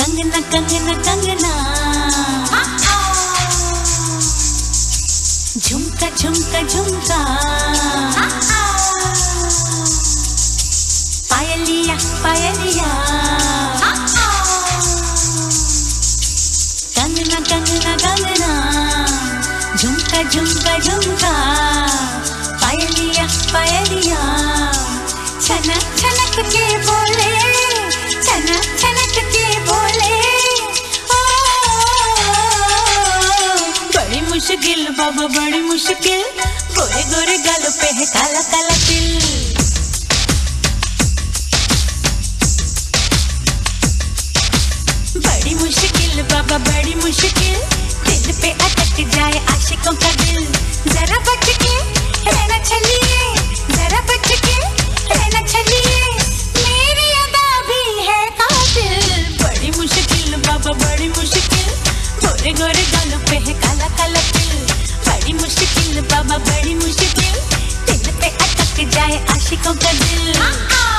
కంగన కంగన కంగన ఝుమ్క ఝుమ్క ఝుమ్క పాయలియా పాయలియా కంగన కంగన కంగన ఝుమ్క ఝుమ్క ఝుమ్క मुश्किल, बाबा बड़ी मुश्किल। गोरे गोरे गालों पे है काला काला तिल बड़ी मुश्किल, बाबा बड़ी मुश्किल। दिल पे अटक जाए आशिकों का दिल। जरा बच के रहना चलिए जरा बच के रहना चलिए मेरी अदा भी है कातिल बड़ी मुश्किल, बाबा बड़ी मुश्किल। गोरे गोरे गल पे है ashi kon kadil uh -uh.